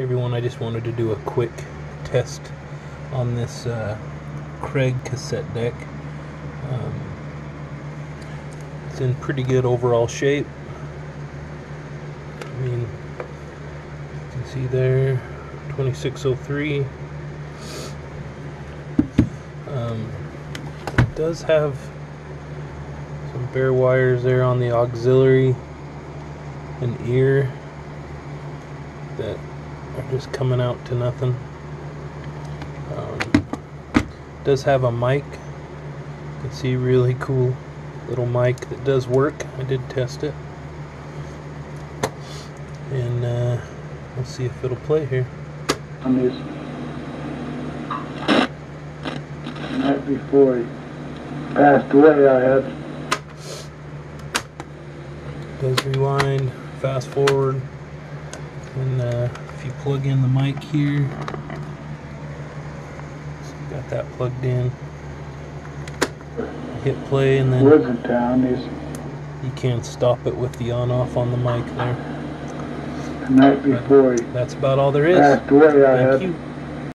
everyone, I just wanted to do a quick test on this uh, Craig cassette deck. Um, it's in pretty good overall shape. I mean, you can see there, 2603. Um, it does have some bare wires there on the auxiliary and ear that just coming out to nothing. Um, does have a mic. You can see really cool little mic that does work. I did test it. And uh, let's see if it'll play here. on this. Night before he passed away, I had does rewind, fast forward, and uh, if you plug in the mic here, so got that plugged in, hit play, and then town. He's you can't stop it with the on off on the mic there. the night before That's about all there is. passed away. I Thank you.